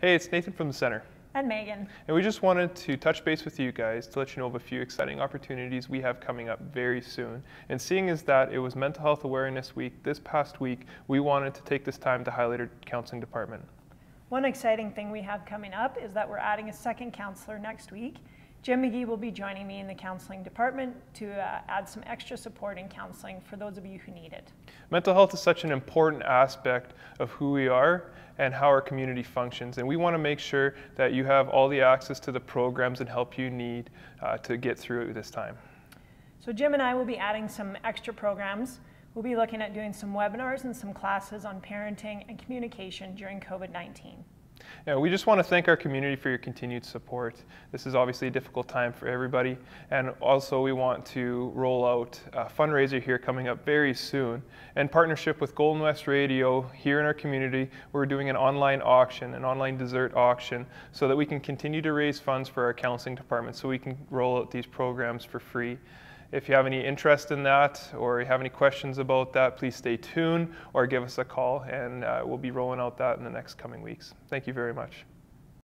Hey, it's Nathan from the center. And Megan. And we just wanted to touch base with you guys to let you know of a few exciting opportunities we have coming up very soon. And seeing as that it was Mental Health Awareness Week this past week, we wanted to take this time to highlight our counseling department. One exciting thing we have coming up is that we're adding a second counselor next week. Jim McGee will be joining me in the counseling department to uh, add some extra support in counseling for those of you who need it. Mental health is such an important aspect of who we are and how our community functions, and we want to make sure that you have all the access to the programs and help you need uh, to get through this time. So Jim and I will be adding some extra programs. We'll be looking at doing some webinars and some classes on parenting and communication during COVID-19. We just want to thank our community for your continued support. This is obviously a difficult time for everybody. And also we want to roll out a fundraiser here coming up very soon. In partnership with Golden West Radio here in our community, we're doing an online auction, an online dessert auction, so that we can continue to raise funds for our counseling department so we can roll out these programs for free. If you have any interest in that or you have any questions about that, please stay tuned or give us a call and uh, we'll be rolling out that in the next coming weeks. Thank you very much.